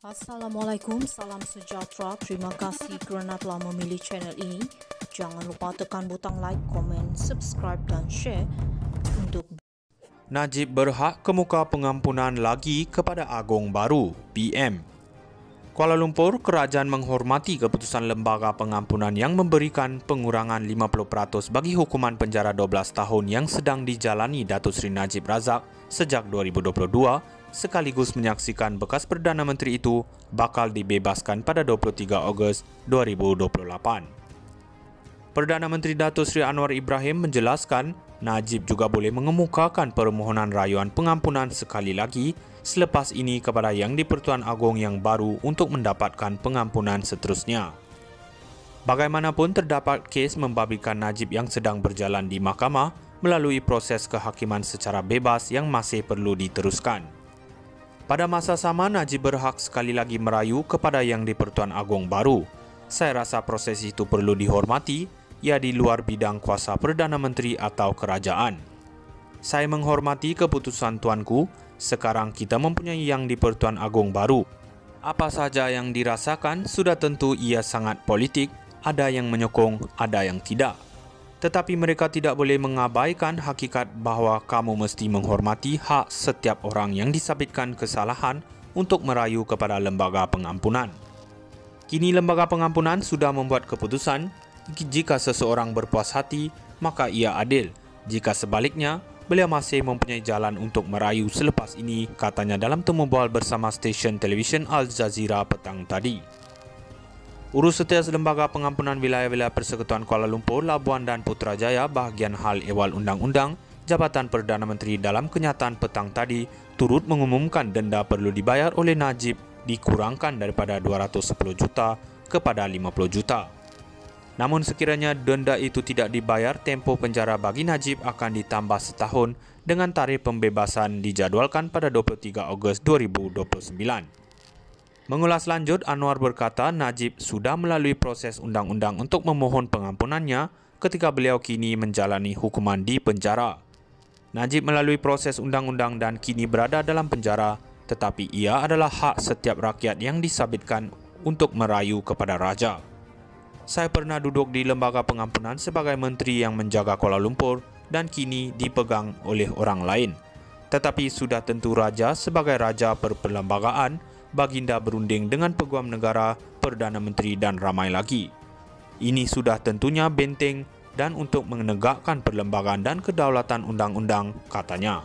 Assalamualaikum, salam sejahtera. Terima kasih kerana telah memilih channel ini. Jangan lupa tekan butang like, komen, subscribe dan share untuk Najib berhak kemuka pengampunan lagi kepada Agong Baru, PM. Kuala Lumpur, kerajaan menghormati keputusan lembaga pengampunan yang memberikan pengurangan 50% bagi hukuman penjara 12 tahun yang sedang dijalani Datuk Seri Najib Razak sejak 2022 sekaligus menyaksikan bekas Perdana Menteri itu bakal dibebaskan pada 23 Ogos 2028. Perdana Menteri Datuk Seri Anwar Ibrahim menjelaskan Najib juga boleh mengemukakan permohonan rayuan pengampunan sekali lagi selepas ini kepada Yang di-Pertuan Agong yang baru untuk mendapatkan pengampunan seterusnya. Bagaimanapun terdapat kes membabikan Najib yang sedang berjalan di mahkamah melalui proses kehakiman secara bebas yang masih perlu diteruskan. Pada masa sama, Najib berhak sekali lagi merayu kepada Yang di-Pertuan Agong baru. Saya rasa proses itu perlu dihormati ia di luar bidang kuasa Perdana Menteri atau kerajaan. Saya menghormati keputusan tuanku, sekarang kita mempunyai yang di Pertuan Agong baru. Apa saja yang dirasakan sudah tentu ia sangat politik, ada yang menyokong, ada yang tidak. Tetapi mereka tidak boleh mengabaikan hakikat bahawa kamu mesti menghormati hak setiap orang yang disabitkan kesalahan untuk merayu kepada lembaga pengampunan. Kini lembaga pengampunan sudah membuat keputusan jika seseorang berpuas hati, maka ia adil. Jika sebaliknya, beliau masih mempunyai jalan untuk merayu selepas ini, katanya dalam temu bual bersama stesen televisyen Al Jazeera petang tadi. Urus setias Lembaga Pengampunan Wilayah-Wilayah Persekutuan Kuala Lumpur, Labuan dan Putrajaya bahagian hal ewal undang-undang, Jabatan Perdana Menteri dalam kenyataan petang tadi turut mengumumkan denda perlu dibayar oleh Najib dikurangkan daripada 210 juta kepada 50 juta. Namun sekiranya denda itu tidak dibayar, tempoh penjara bagi Najib akan ditambah setahun dengan tarikh pembebasan dijadualkan pada 23 Ogos 2029. Mengulas lanjut, Anwar berkata Najib sudah melalui proses undang-undang untuk memohon pengampunannya ketika beliau kini menjalani hukuman di penjara. Najib melalui proses undang-undang dan kini berada dalam penjara, tetapi ia adalah hak setiap rakyat yang disabitkan untuk merayu kepada raja saya pernah duduk di lembaga pengampunan sebagai menteri yang menjaga Kuala Lumpur dan kini dipegang oleh orang lain. Tetapi sudah tentu raja sebagai raja perperlembagaan, baginda berunding dengan peguam negara, perdana menteri dan ramai lagi. Ini sudah tentunya benteng dan untuk menegakkan perlembagaan dan kedaulatan undang-undang, katanya.